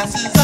glasses